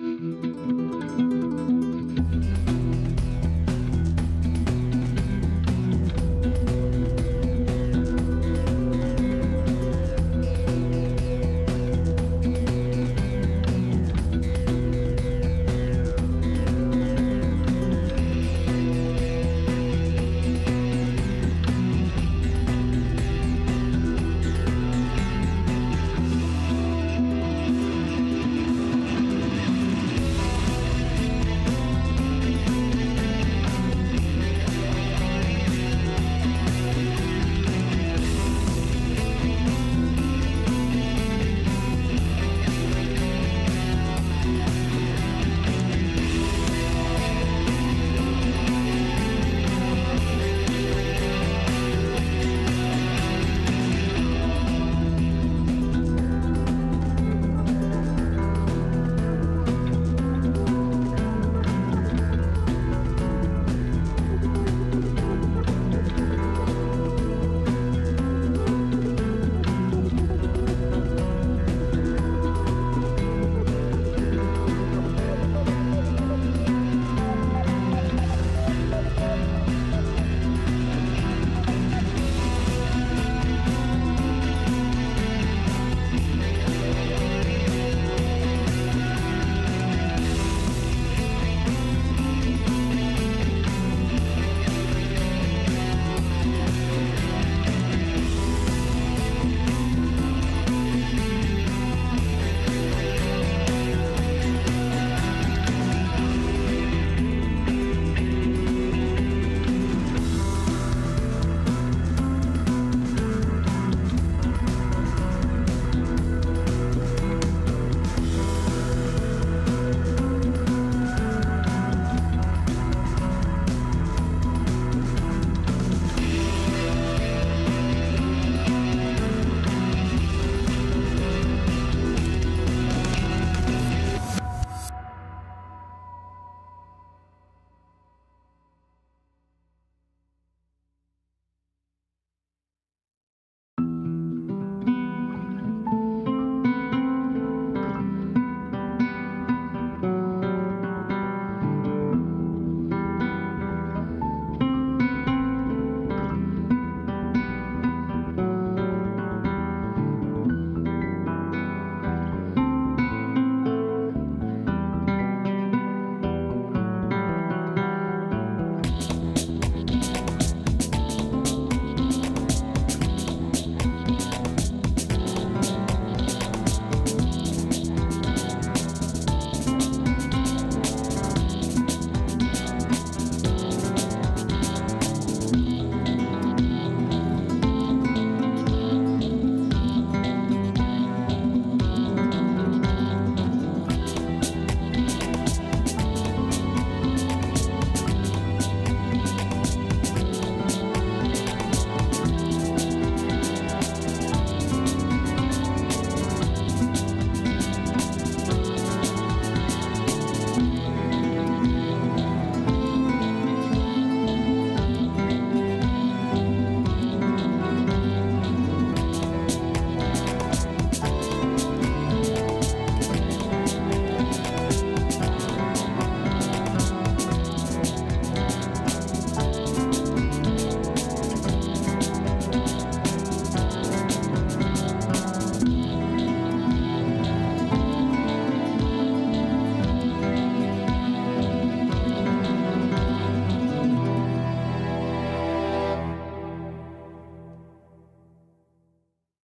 Mm-hmm.